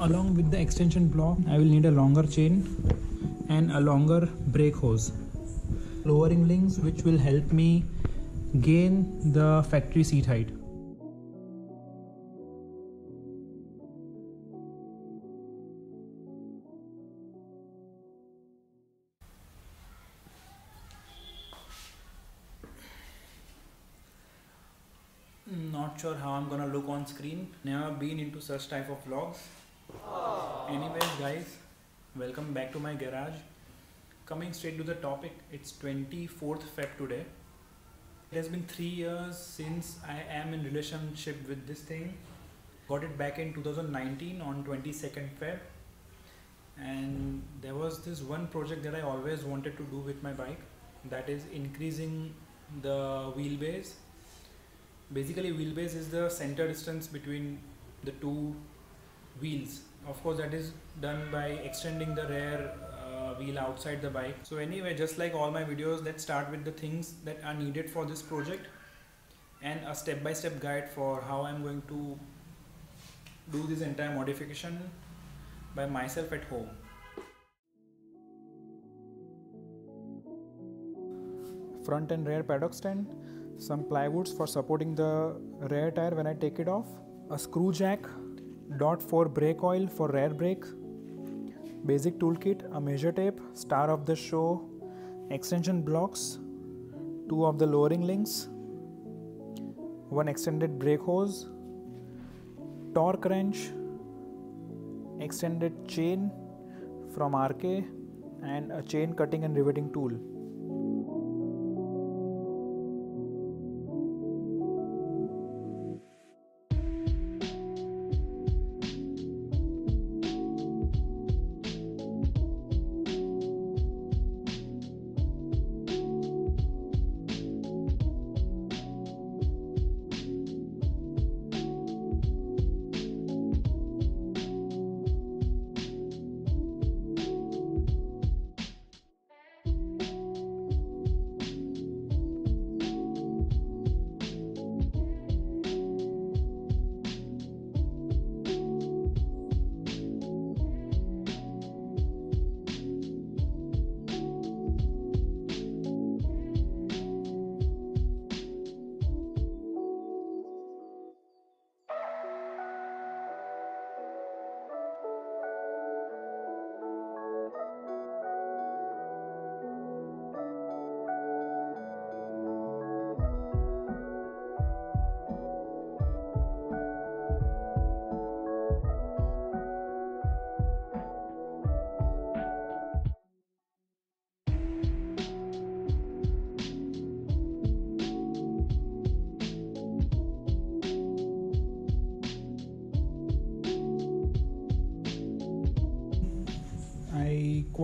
along with the extension block I will need a longer chain and a longer brake hose lowering links which will help me gain the factory seat height not sure how I'm gonna look on screen. Never been into such type of vlogs. Anyways, guys, welcome back to my garage. Coming straight to the topic, it's 24th Feb today. It has been three years since I am in relationship with this thing. Got it back in 2019 on 22nd Feb. And there was this one project that I always wanted to do with my bike. That is increasing the wheelbase basically wheelbase is the center distance between the two wheels. Of course that is done by extending the rear uh, wheel outside the bike. So anyway just like all my videos let's start with the things that are needed for this project and a step-by-step -step guide for how I'm going to do this entire modification by myself at home. Front and rear paddock stand some plywoods for supporting the rear tire when I take it off, a screw jack, dot 4 brake oil for rear brake, basic toolkit, a measure tape, star of the show, extension blocks, two of the lowering links, one extended brake hose, torque wrench, extended chain from RK and a chain cutting and riveting tool.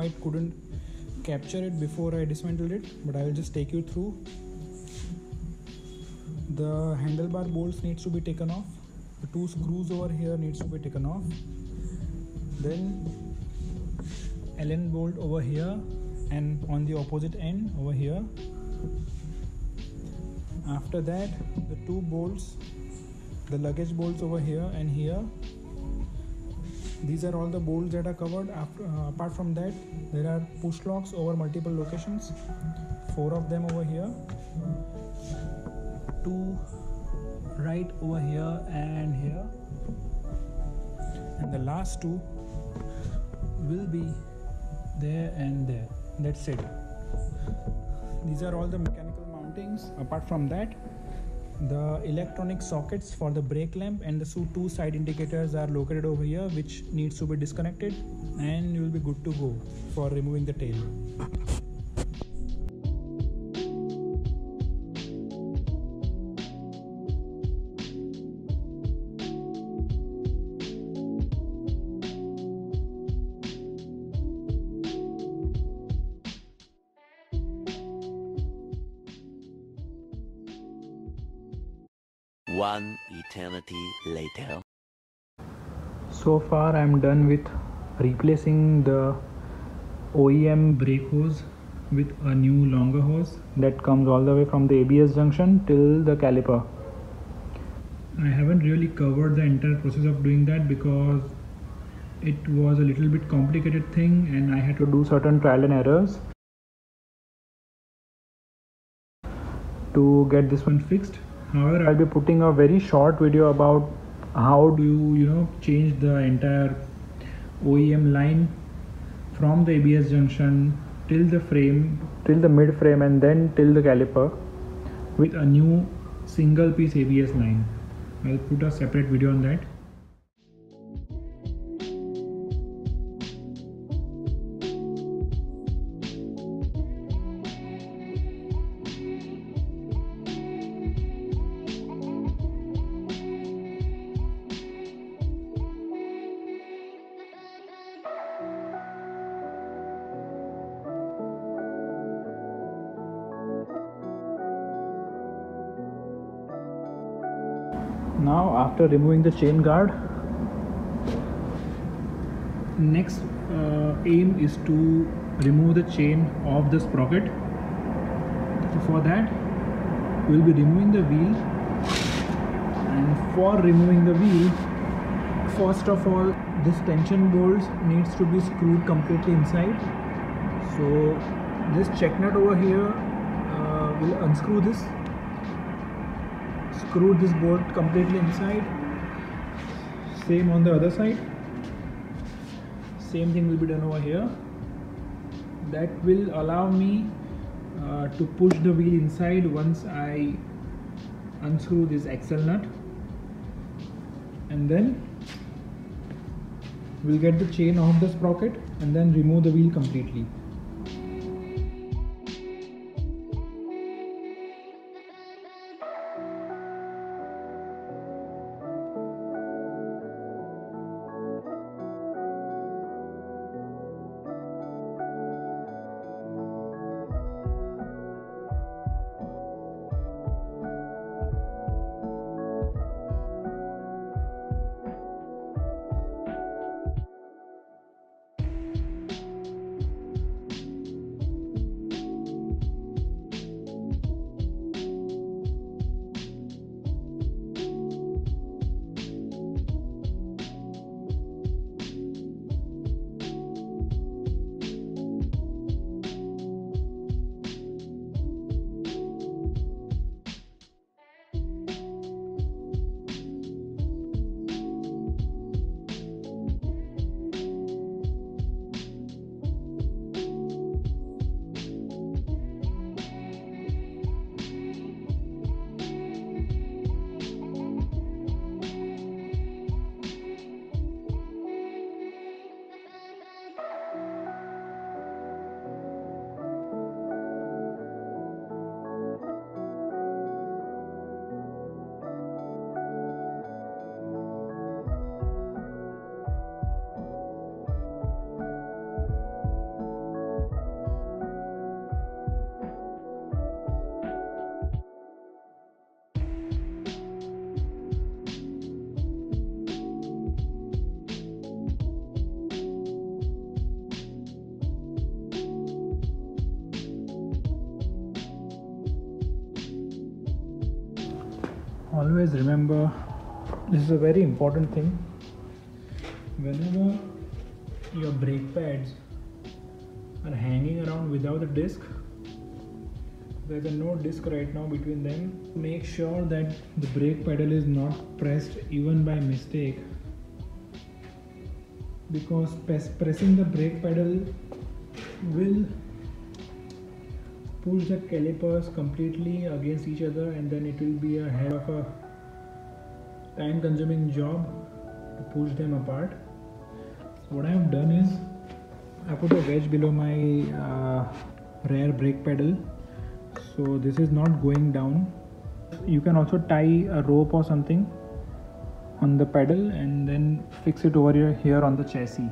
Quite couldn't capture it before I dismantled it but I will just take you through. The handlebar bolts needs to be taken off. The two screws over here needs to be taken off. Then Allen bolt over here and on the opposite end over here. After that the two bolts the luggage bolts over here and here these are all the bolts that are covered. After, uh, apart from that there are push locks over multiple locations. Four of them over here. Two right over here and here. And the last two will be there and there. That's it. These are all the mechanical mountings. Apart from that the electronic sockets for the brake lamp and the two side indicators are located over here which needs to be disconnected and you will be good to go for removing the tail. One eternity later. So far I'm done with replacing the OEM brake hose with a new longer hose that comes all the way from the ABS junction till the caliper. I haven't really covered the entire process of doing that because it was a little bit complicated thing and I had to do certain trial and errors to get this one fixed however I'll be putting a very short video about how do you you know change the entire OEM line from the ABS junction till the frame till the mid frame and then till the caliper with a new single piece ABS line. I'll put a separate video on that now after removing the chain guard next uh, aim is to remove the chain of the sprocket. For that we'll be removing the wheel. And for removing the wheel first of all this tension bolt needs to be screwed completely inside. So this check nut over here uh, will unscrew this screw this bolt completely inside. Same on the other side. Same thing will be done over here. That will allow me uh, to push the wheel inside once I unscrew this axle nut. And then we'll get the chain off the sprocket and then remove the wheel completely always remember this is a very important thing. Whenever your brake pads are hanging around without a disc there's a no disc right now between them make sure that the brake pedal is not pressed even by mistake. Because pressing the brake pedal will push the calipers completely against each other and then it will be a hell of a time consuming job to push them apart. What I have done is I put a wedge below my uh, rear brake pedal. So this is not going down. You can also tie a rope or something on the pedal and then fix it over here on the chassis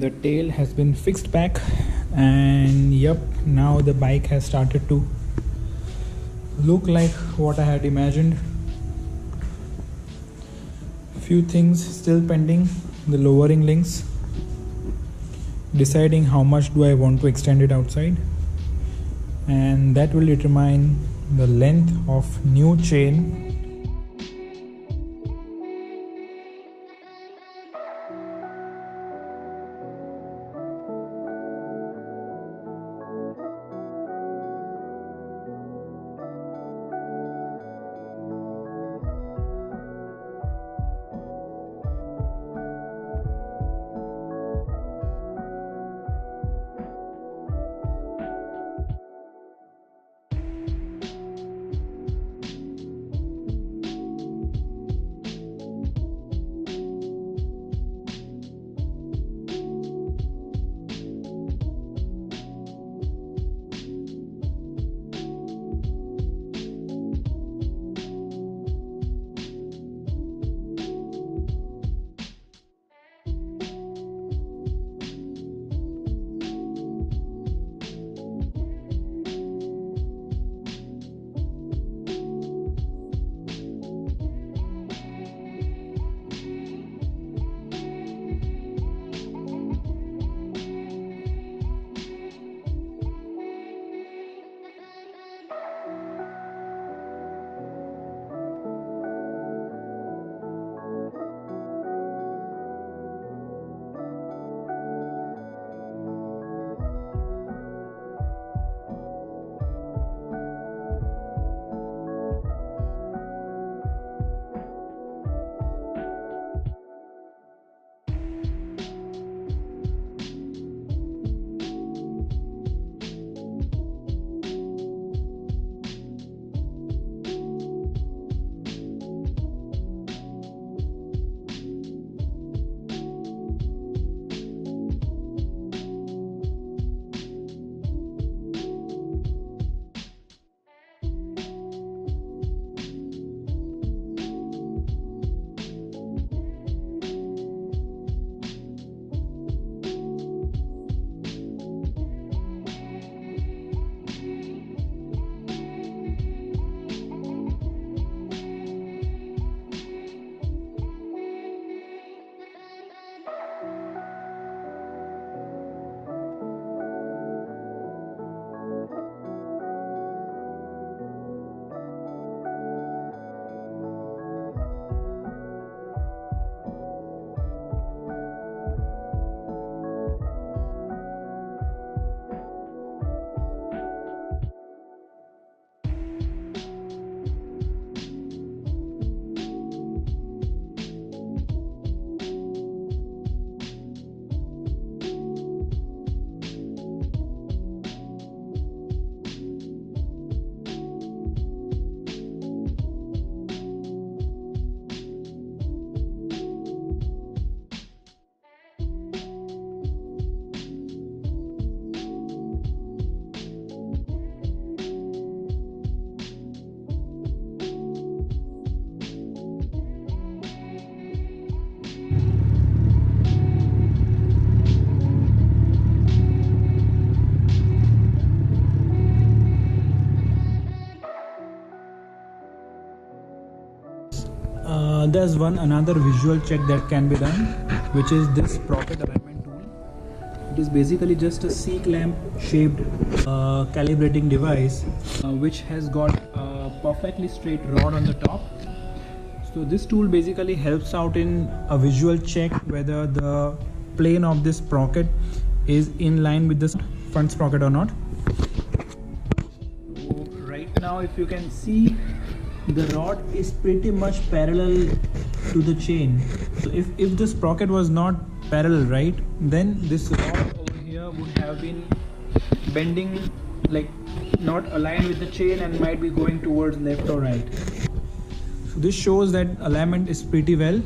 the tail has been fixed back and yep now the bike has started to look like what I had imagined. Few things still pending the lowering links deciding how much do I want to extend it outside. And that will determine the length of new chain there's one another visual check that can be done which is this sprocket alignment tool. It is basically just a C clamp shaped uh, calibrating device uh, which has got a perfectly straight rod on the top. So this tool basically helps out in a visual check whether the plane of this sprocket is in line with the front sprocket or not. So right now if you can see the rod is pretty much parallel to the chain. So if, if the sprocket was not parallel right then this rod over here would have been bending like not aligned with the chain and might be going towards left or right. So this shows that alignment is pretty well